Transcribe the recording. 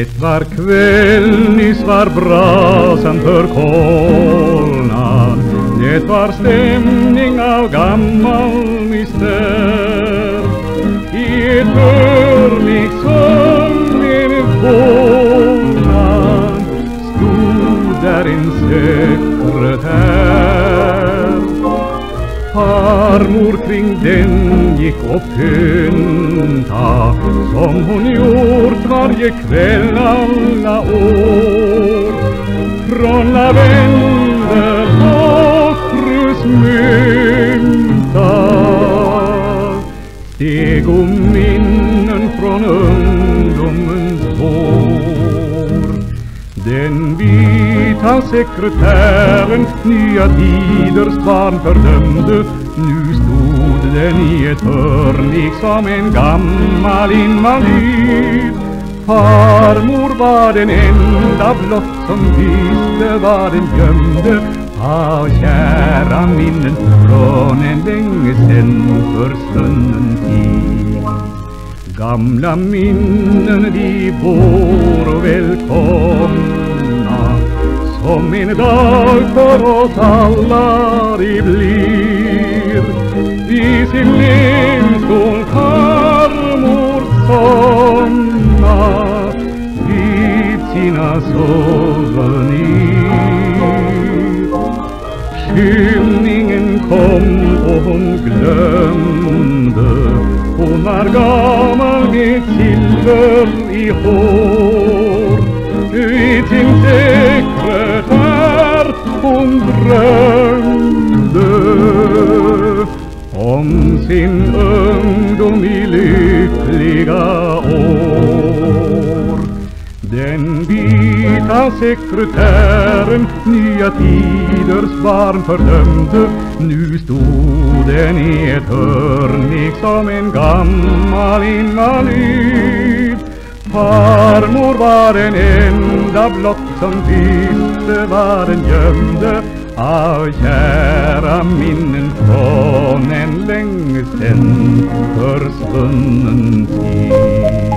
Det var kväll, nyss var brasan förkolnad Det var stämning av gammal mystär I ett hörn liksom en vålnad. Stod där en sekretär Farmor kring den gick och pynta som hon gjort varje kväll alla år. Från lavendel och frusmynta stego minnen från ungdomens år. Den vita sekretären nya tiders barn fördömde Nu stod i ett hörn liksom en gammal invalid? Farmor var den enda blott som visste vad den gömde av kära minnen från en länge sen försvunnen tid. Gamla minnen de vår välkomna Som en dag för oss alla de blir. I sin lemstol farmor somna Vid sina souvenir Skymningen kom och hon glömde Hon var gammal med silver i hår. Om sin ungdom i lyckliga år. Den vita sekretären nya tiders barn fördömde. Nu stod den i ett hörn liksom en gammal invalid. Farmor var den enda blott som visste vad den gömde av kära minnen från en länge sen försvunnen tid.